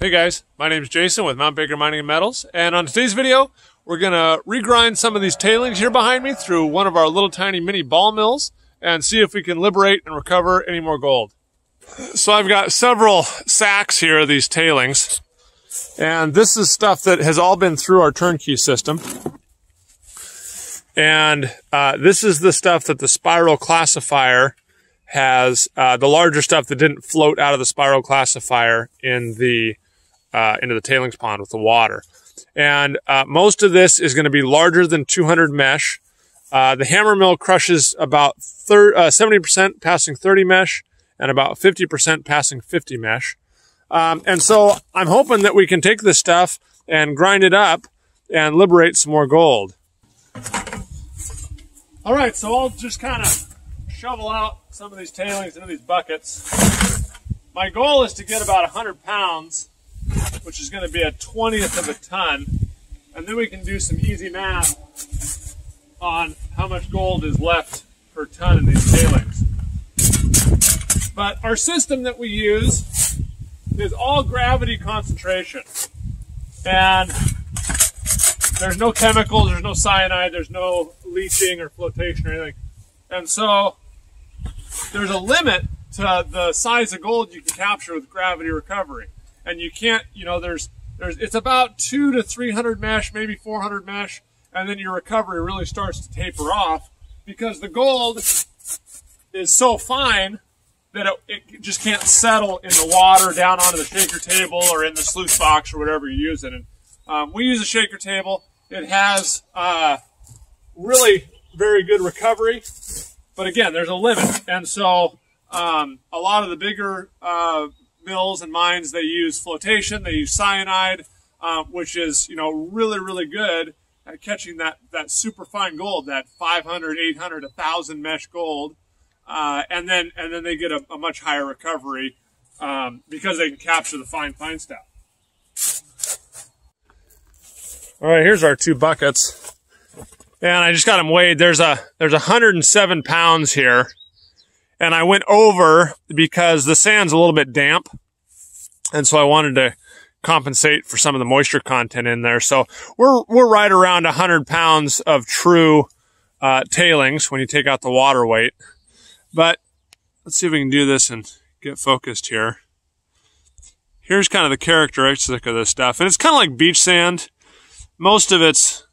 Hey guys, my name is Jason with Mount Baker Mining and Metals, and on today's video, we're gonna regrind some of these tailings here behind me through one of our little tiny mini ball mills and see if we can liberate and recover any more gold. So I've got several sacks here of these tailings, and this is stuff that has all been through our turnkey system. And uh, this is the stuff that the spiral classifier has, uh, the larger stuff that didn't float out of the spiral classifier in the uh, into the tailings pond with the water. And uh, most of this is going to be larger than 200 mesh. Uh, the hammer mill crushes about 70% uh, passing 30 mesh and about 50% passing 50 mesh. Um, and so I'm hoping that we can take this stuff and grind it up and liberate some more gold. All right, so I'll just kind of shovel out some of these tailings into these buckets. My goal is to get about 100 pounds which is going to be a 20th of a ton. And then we can do some easy math on how much gold is left per ton in these tailings. But our system that we use is all gravity concentration. And there's no chemicals, there's no cyanide, there's no leaching or flotation or anything. And so there's a limit to the size of gold you can capture with gravity recovery and you can't, you know, there's, there's, it's about two to 300 mesh, maybe 400 mesh, and then your recovery really starts to taper off because the gold is so fine that it, it just can't settle in the water down onto the shaker table or in the sluice box or whatever you're using. And um, we use a shaker table. It has uh, really very good recovery, but again, there's a limit. And so um, a lot of the bigger uh, mills and mines, they use flotation, they use cyanide, um, which is, you know, really, really good at catching that, that super fine gold, that 500, 800, 1000 mesh gold. Uh, and then, and then they get a, a much higher recovery, um, because they can capture the fine, fine stuff. All right, here's our two buckets. And I just got them weighed. There's a, there's 107 pounds here and I went over because the sand's a little bit damp. And so I wanted to compensate for some of the moisture content in there. So we're, we're right around 100 pounds of true uh, tailings when you take out the water weight. But let's see if we can do this and get focused here. Here's kind of the characteristic of this stuff. And it's kind of like beach sand. Most of it's,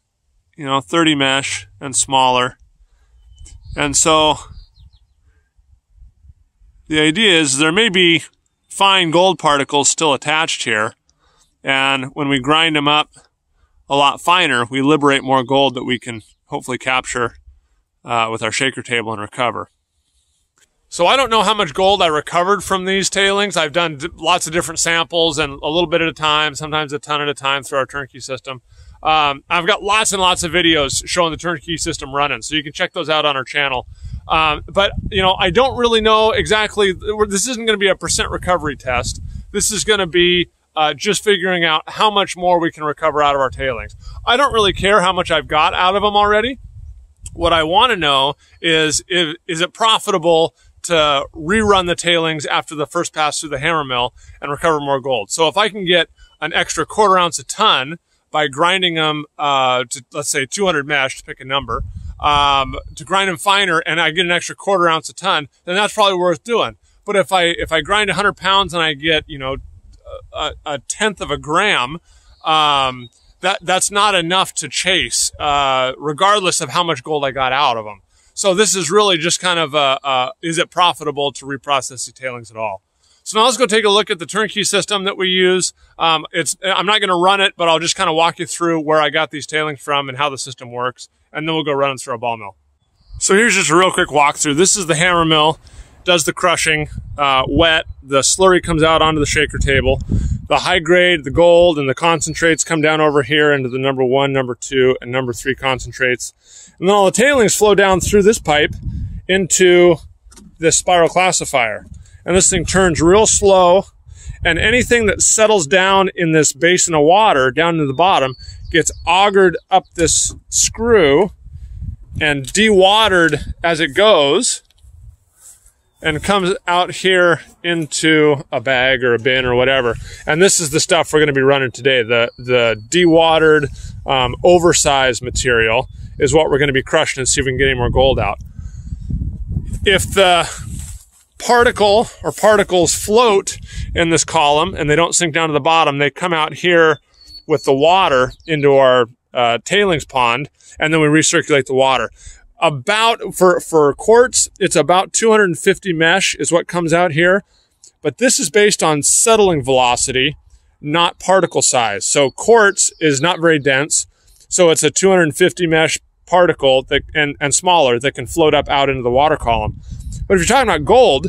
you know, 30 mesh and smaller. And so the idea is there may be fine gold particles still attached here. And when we grind them up a lot finer, we liberate more gold that we can hopefully capture uh, with our shaker table and recover. So I don't know how much gold I recovered from these tailings. I've done lots of different samples and a little bit at a time, sometimes a ton at a time through our turnkey system. Um, I've got lots and lots of videos showing the turnkey system running, so you can check those out on our channel. Um, but you know, I don't really know exactly. This isn't going to be a percent recovery test. This is going to be uh, just figuring out how much more we can recover out of our tailings. I don't really care how much I've got out of them already. What I want to know is, if, is it profitable to rerun the tailings after the first pass through the hammer mill and recover more gold? So if I can get an extra quarter ounce a ton by grinding them uh, to, let's say, 200 mesh, to pick a number, um, to grind them finer and I get an extra quarter ounce a ton, then that's probably worth doing. But if I if I grind 100 pounds and I get you know a, a tenth of a gram, um, that that's not enough to chase, uh, regardless of how much gold I got out of them. So this is really just kind of a, a is it profitable to reprocess the tailings at all? So now let's go take a look at the turnkey system that we use. Um, it's I'm not going to run it, but I'll just kind of walk you through where I got these tailings from and how the system works and then we'll go run it through a ball mill. So here's just a real quick walkthrough. This is the hammer mill, does the crushing, uh, wet. The slurry comes out onto the shaker table. The high grade, the gold, and the concentrates come down over here into the number one, number two, and number three concentrates. And then all the tailings flow down through this pipe into this spiral classifier. And this thing turns real slow. And anything that settles down in this basin of water down to the bottom gets augered up this screw and dewatered as it goes. and comes out here into a bag or a bin or whatever. And this is the stuff we're going to be running today. The the dewatered, um, oversized material is what we're going to be crushing and see if we can get any more gold out. If the particle or particles float in this column and they don't sink down to the bottom, they come out here with the water into our uh, tailings pond, and then we recirculate the water. About for for quartz, it's about 250 mesh is what comes out here, but this is based on settling velocity, not particle size. So quartz is not very dense, so it's a 250 mesh particle that and, and smaller that can float up out into the water column. But if you're talking about gold,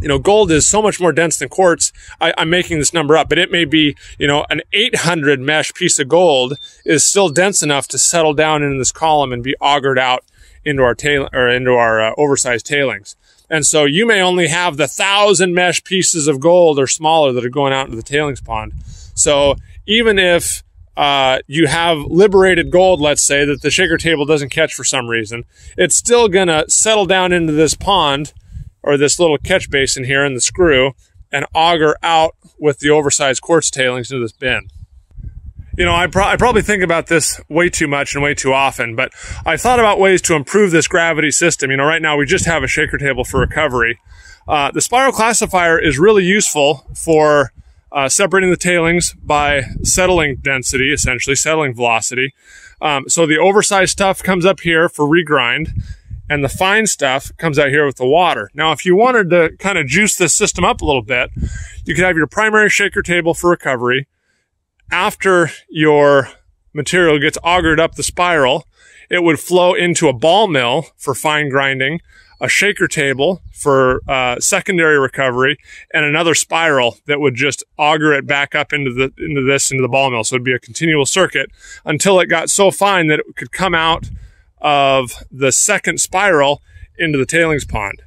you know, gold is so much more dense than quartz. I, am making this number up, but it may be, you know, an 800 mesh piece of gold is still dense enough to settle down into this column and be augered out into our tail or into our uh, oversized tailings. And so you may only have the thousand mesh pieces of gold or smaller that are going out into the tailings pond. So even if uh, you have liberated gold, let's say that the shaker table doesn't catch for some reason, it's still gonna settle down into this pond or this little catch basin here in the screw and auger out with the oversized quartz tailings into this bin. You know, I, pro I, probably think about this way too much and way too often, but I thought about ways to improve this gravity system. You know, right now we just have a shaker table for recovery. Uh, the spiral classifier is really useful for uh, separating the tailings by settling density, essentially settling velocity. Um, so the oversized stuff comes up here for regrind and the fine stuff comes out here with the water. Now, if you wanted to kind of juice this system up a little bit, you could have your primary shaker table for recovery. After your material gets augered up the spiral, it would flow into a ball mill for fine grinding, a shaker table for uh, secondary recovery, and another spiral that would just auger it back up into the into this into the ball mill. So it'd be a continual circuit until it got so fine that it could come out of the second spiral into the tailings pond.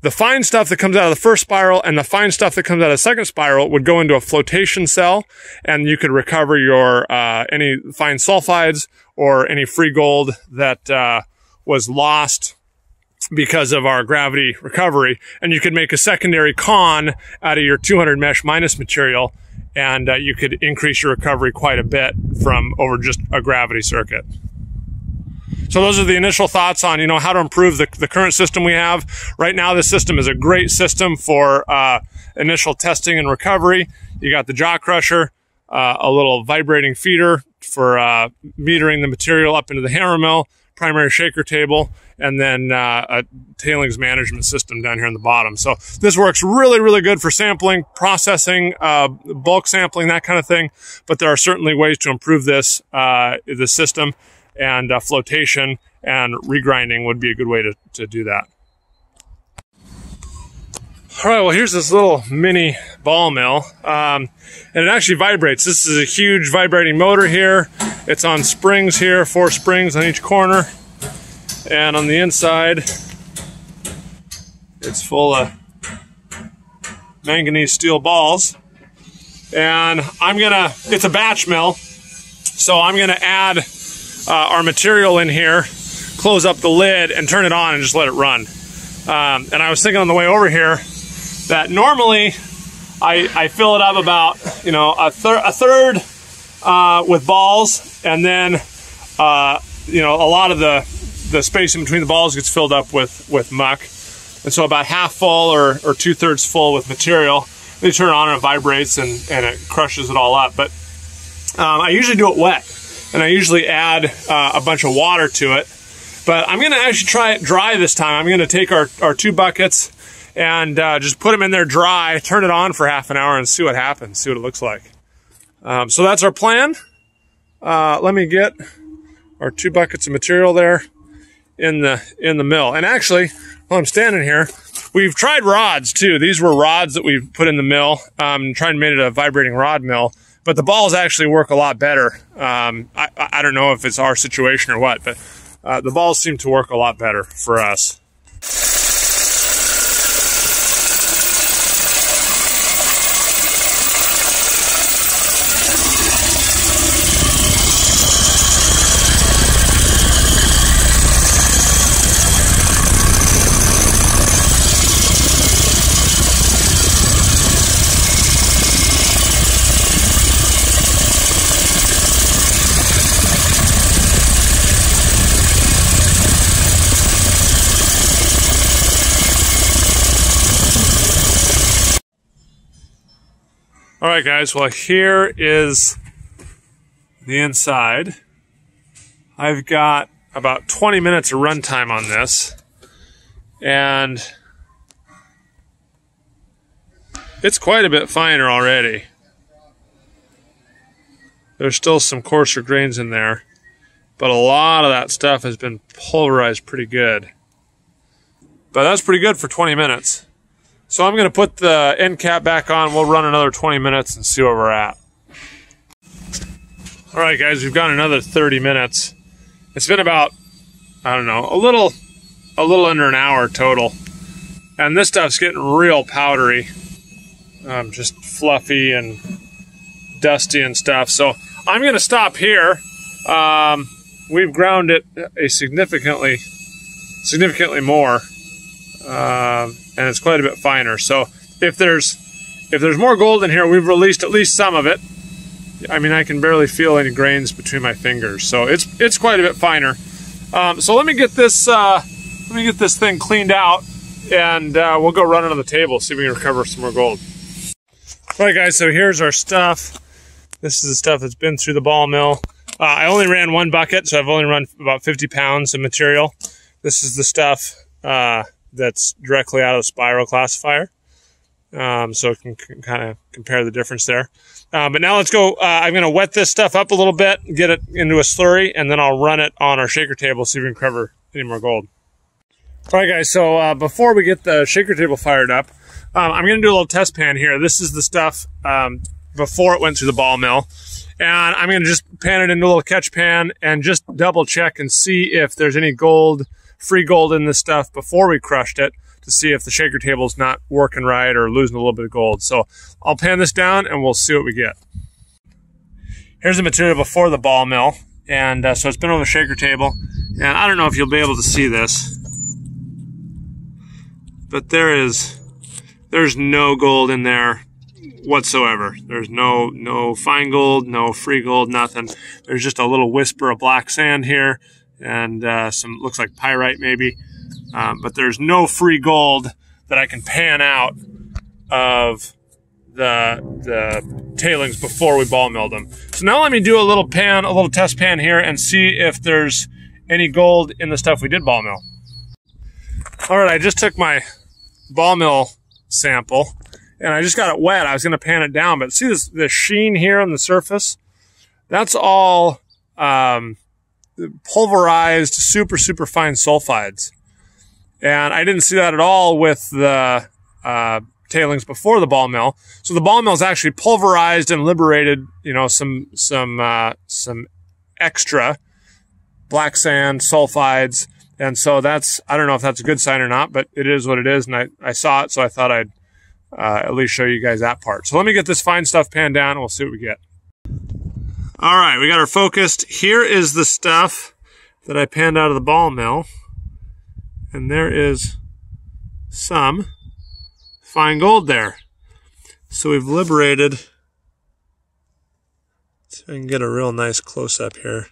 The fine stuff that comes out of the first spiral and the fine stuff that comes out of the second spiral would go into a flotation cell and you could recover your, uh, any fine sulfides or any free gold that, uh, was lost because of our gravity recovery. And you could make a secondary con out of your 200 mesh minus material and uh, you could increase your recovery quite a bit from over just a gravity circuit. So those are the initial thoughts on, you know, how to improve the, the current system we have. Right now, this system is a great system for uh, initial testing and recovery. You got the jaw crusher, uh, a little vibrating feeder for uh, metering the material up into the hammer mill, primary shaker table, and then uh, a tailings management system down here in the bottom. So this works really, really good for sampling, processing, uh, bulk sampling, that kind of thing. But there are certainly ways to improve this, uh, the system and uh, flotation and regrinding would be a good way to, to do that. All right, well, here's this little mini ball mill, um, and it actually vibrates. This is a huge vibrating motor here. It's on springs here, four springs on each corner, and on the inside, it's full of manganese steel balls. And I'm gonna, it's a batch mill, so I'm gonna add uh, our material in here, close up the lid, and turn it on and just let it run. Um, and I was thinking on the way over here that normally I, I fill it up about you know a, thir a third uh, with balls, and then uh, you know a lot of the the space in between the balls gets filled up with with muck, and so about half full or, or two thirds full with material. They turn it on and it vibrates and, and it crushes it all up. But um, I usually do it wet and I usually add uh, a bunch of water to it. But I'm gonna actually try it dry this time. I'm gonna take our, our two buckets and uh, just put them in there dry, turn it on for half an hour and see what happens, see what it looks like. Um, so that's our plan. Uh, let me get our two buckets of material there in the in the mill. And actually, while I'm standing here, we've tried rods too. These were rods that we put in the mill, um, trying to make it a vibrating rod mill but the balls actually work a lot better. Um, I, I, don't know if it's our situation or what, but uh, the balls seem to work a lot better for us. All right, guys. Well, here is the inside. I've got about 20 minutes of runtime on this, and it's quite a bit finer already. There's still some coarser grains in there, but a lot of that stuff has been pulverized pretty good. But that's pretty good for 20 minutes. So I'm going to put the end cap back on. We'll run another 20 minutes and see where we're at. All right, guys, we've got another 30 minutes. It's been about, I don't know, a little, a little under an hour total. And this stuff's getting real powdery, um, just fluffy and dusty and stuff. So I'm going to stop here. Um, we've ground it a significantly, significantly more. Um, and it's quite a bit finer. So if there's if there's more gold in here, we've released at least some of it. I mean, I can barely feel any grains between my fingers, so it's it's quite a bit finer. Um, so let me get this uh, let me get this thing cleaned out, and uh, we'll go run it on the table, see if we can recover some more gold. All right, guys. So here's our stuff. This is the stuff that's been through the ball mill. Uh, I only ran one bucket, so I've only run about 50 pounds of material. This is the stuff uh, that's directly out of the spiral classifier. Um, so it can, can kind of compare the difference there. Uh, but now let's go. Uh, I'm going to wet this stuff up a little bit, get it into a slurry, and then I'll run it on our shaker table, see if we can cover any more gold. All right, guys. So uh, before we get the shaker table fired up, um, I'm going to do a little test pan here. This is the stuff um, before it went through the ball mill. And I'm going to just pan it into a little catch pan and just double check and see if there's any gold free gold in this stuff before we crushed it to see if the shaker table is not working right or losing a little bit of gold. So I'll pan this down and we'll see what we get. Here's the material before the ball mill. And uh, so it's been on the shaker table. And I don't know if you'll be able to see this, but there is, there's no gold in there whatsoever. There's no, no fine gold, no free gold, nothing. There's just a little whisper of black sand here and uh, some looks like pyrite maybe. Um, but there's no free gold that I can pan out of the the tailings before we ball mill them. So now let me do a little pan, a little test pan here, and see if there's any gold in the stuff we did ball mill. All right, I just took my ball mill sample and I just got it wet. I was going to pan it down, but see this the sheen here on the surface? That's all um, pulverized, super, super fine sulfides. And I didn't see that at all with the uh, tailings before the ball mill. So the ball mill is actually pulverized and liberated, you know, some some uh, some extra black sand sulfides. And so that's I don't know if that's a good sign or not, but it is what it is. And I, I saw it, so I thought I'd uh, at least show you guys that part. So let me get this fine stuff panned down and we'll see what we get. All right, we got our focused. Here is the stuff that I panned out of the ball mill. And there is some fine gold there. So we've liberated, so I can get a real nice close up here.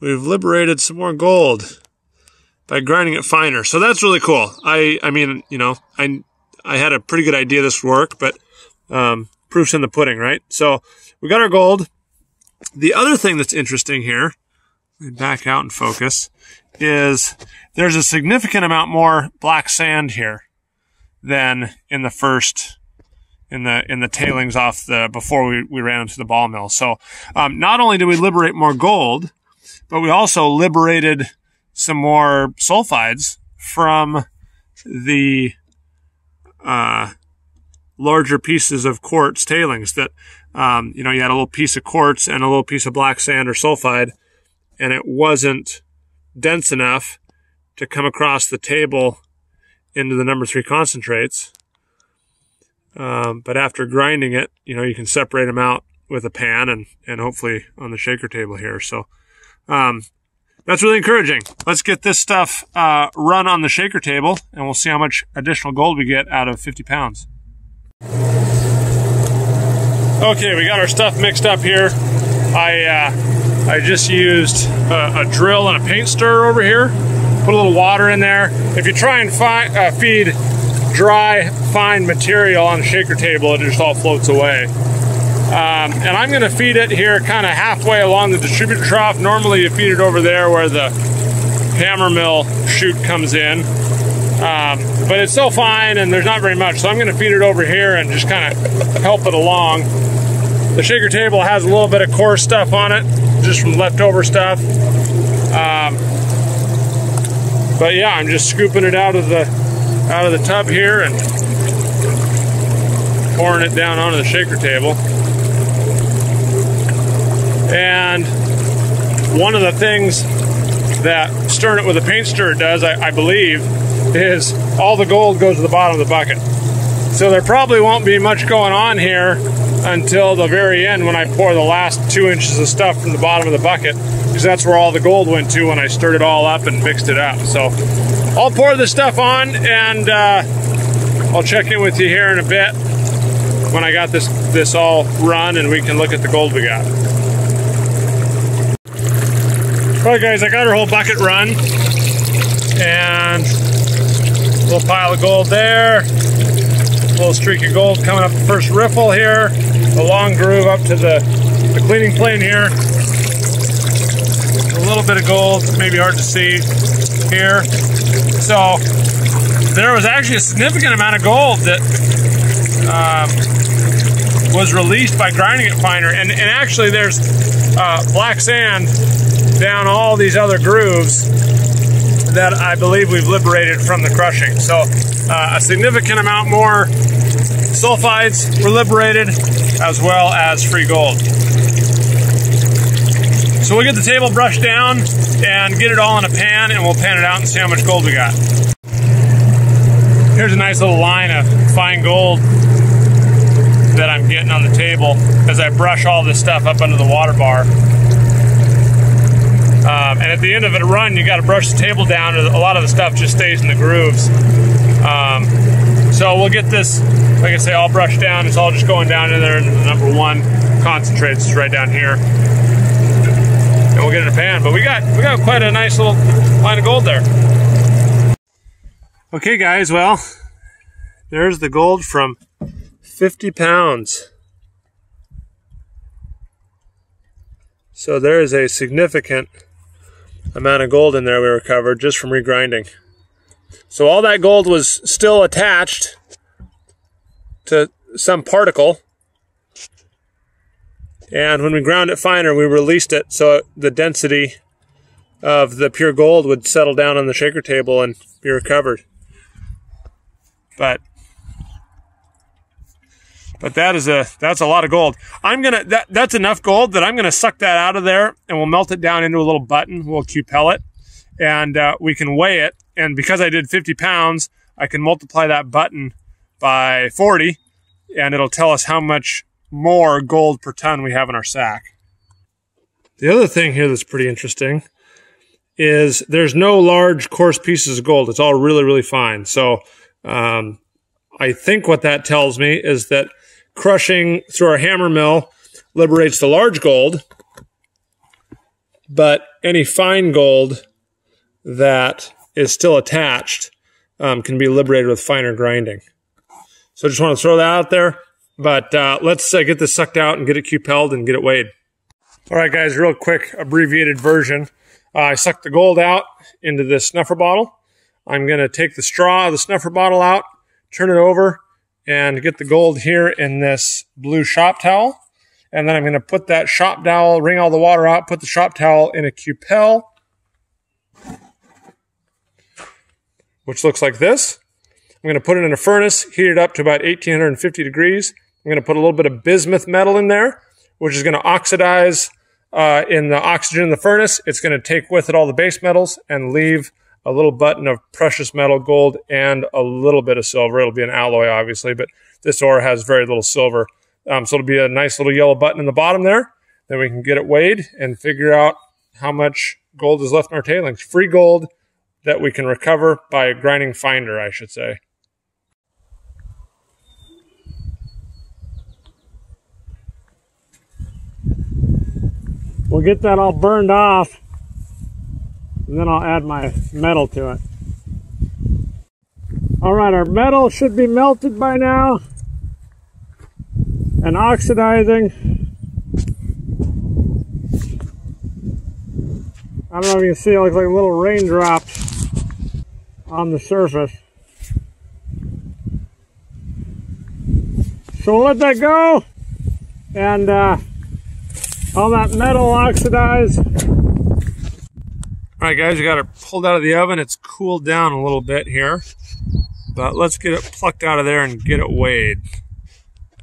We've liberated some more gold by grinding it finer. So that's really cool. I, I mean, you know, I, I had a pretty good idea this would work, but, um, proof's in the pudding, right? So we got our gold. The other thing that's interesting here, back out and focus, is there's a significant amount more black sand here than in the first in the in the tailings off the before we, we ran into the ball mill. So um, not only did we liberate more gold, but we also liberated some more sulfides from the uh, larger pieces of quartz tailings that, um, you know, you had a little piece of quartz and a little piece of black sand or sulfide, and it wasn't dense enough to come across the table into the number three concentrates. Um, but after grinding it, you know, you can separate them out with a pan and, and hopefully on the shaker table here. So, um, that's really encouraging. Let's get this stuff, uh, run on the shaker table and we'll see how much additional gold we get out of 50 pounds. Okay, we got our stuff mixed up here. I uh, I just used a, a, drill and a paint stirrer over here. Put a little water in there. If you try and uh, feed dry, fine material on the shaker table, it just all floats away. Um, and I'm going to feed it here kind of halfway along the distributor trough. Normally you feed it over there where the hammer mill chute comes in. Um, but it's so fine and there's not very much. So I'm going to feed it over here and just kind of help it along. The shaker table has a little bit of coarse stuff on it, just from leftover stuff. Um, but yeah, I'm just scooping it out of the out of the tub here and pouring it down onto the shaker table. And one of the things that stirring it with a paint stirrer does, I, I believe, is all the gold goes to the bottom of the bucket. So there probably won't be much going on here until the very end when I pour the last two inches of stuff from the bottom of the bucket because that's where all the gold went to when I stirred it all up and mixed it up. So I'll pour this stuff on and uh, I'll check in with you here in a bit when I got this, this all run and we can look at the gold we got. All right guys, I got our whole bucket run and little pile of gold there, little streak of gold coming up the first riffle here, a long groove up to the, the cleaning plane here. A little bit of gold, maybe hard to see here. So there was actually a significant amount of gold that um, was released by grinding it finer. And, and actually there's uh, black sand down all these other grooves that I believe we've liberated from the crushing. So uh, a significant amount more sulfides were liberated as well as free gold. So we'll get the table brushed down and get it all in a pan and we'll pan it out and see how much gold we got. Here's a nice little line of fine gold that I'm getting on the table as I brush all this stuff up under the water bar. Um, and at the end of a run, you got to brush the table down. A lot of the stuff just stays in the grooves. Um, so we'll get this, like I say, all brushed down. It's all just going down in there. And the number one concentrates right down here. And we'll get it in a pan. But we got we got quite a nice little line of gold there. Okay, guys. Well, there's the gold from 50 pounds. So there is a significant amount of gold in there we recovered just from regrinding. So all that gold was still attached to some particle. And when we ground it finer, we released it so the density of the pure gold would settle down on the shaker table and be recovered. But but that is a that's a lot of gold. I'm gonna that that's enough gold that I'm gonna suck that out of there and we'll melt it down into a little button. We'll cupel it, and uh, we can weigh it. And because I did 50 pounds, I can multiply that button by 40, and it'll tell us how much more gold per ton we have in our sack. The other thing here that's pretty interesting is there's no large coarse pieces of gold. It's all really really fine. So um, I think what that tells me is that crushing through our hammer mill liberates the large gold, but any fine gold that is still attached um, can be liberated with finer grinding. So I just want to throw that out there. But uh, let's uh, get this sucked out and get it cupelled and get it weighed. All right, guys, real quick abbreviated version. Uh, I sucked the gold out into this snuffer bottle. I'm going to take the straw of the snuffer bottle out, turn it over, and get the gold here in this blue shop towel. And then I'm going to put that shop towel, wring all the water out, put the shop towel in a cupel, which looks like this. I'm going to put it in a furnace, heat it up to about 1850 degrees. I'm going to put a little bit of bismuth metal in there, which is going to oxidize uh, in the oxygen in the furnace. It's going to take with it all the base metals and leave a little button of precious metal gold and a little bit of silver. It'll be an alloy, obviously, but this ore has very little silver. Um, so it'll be a nice little yellow button in the bottom there. Then we can get it weighed and figure out how much gold is left in our tailings. Free gold that we can recover by a grinding finder, I should say. We'll get that all burned off and then I'll add my metal to it. All right, our metal should be melted by now and oxidizing. I don't know if you can see, it looks like little raindrops on the surface. So we'll let that go and uh, all that metal oxidize. All right, guys, we got it pulled out of the oven. It's cooled down a little bit here, but let's get it plucked out of there and get it weighed.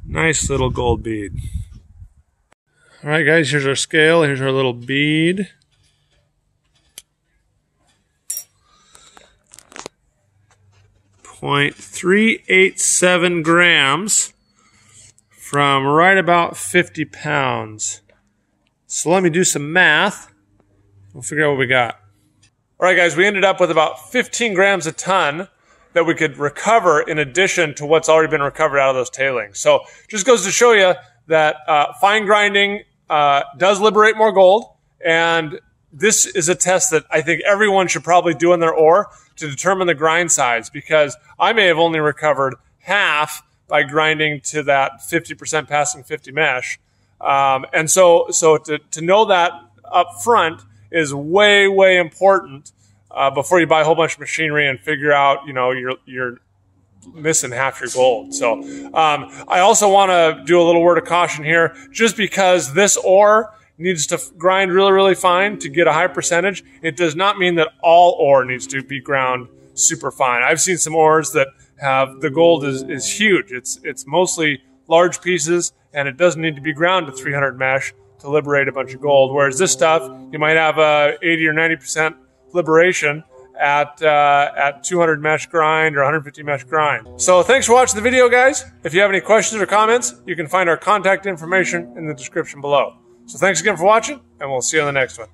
Nice little gold bead. All right, guys, here's our scale. Here's our little bead. Point three eight seven grams from right about 50 pounds. So let me do some math. We'll figure out what we got. All right, guys, we ended up with about 15 grams a ton that we could recover in addition to what's already been recovered out of those tailings. So just goes to show you that uh, fine grinding uh, does liberate more gold. And this is a test that I think everyone should probably do in their ore to determine the grind size because I may have only recovered half by grinding to that 50% passing 50 mesh. Um, and so, so to, to know that up front is way, way important uh, before you buy a whole bunch of machinery and figure out, you know, you're, you're missing half your gold. So um, I also want to do a little word of caution here, just because this ore needs to grind really, really fine to get a high percentage. It does not mean that all ore needs to be ground super fine. I've seen some ores that have the gold is, is huge. It's it's mostly large pieces and it doesn't need to be ground to 300 mesh to liberate a bunch of gold. Whereas this stuff, you might have a 80 or 90 percent liberation at uh, at 200 mesh grind or 150 mesh grind. So thanks for watching the video, guys. If you have any questions or comments, you can find our contact information in the description below. So thanks again for watching, and we'll see you on the next one.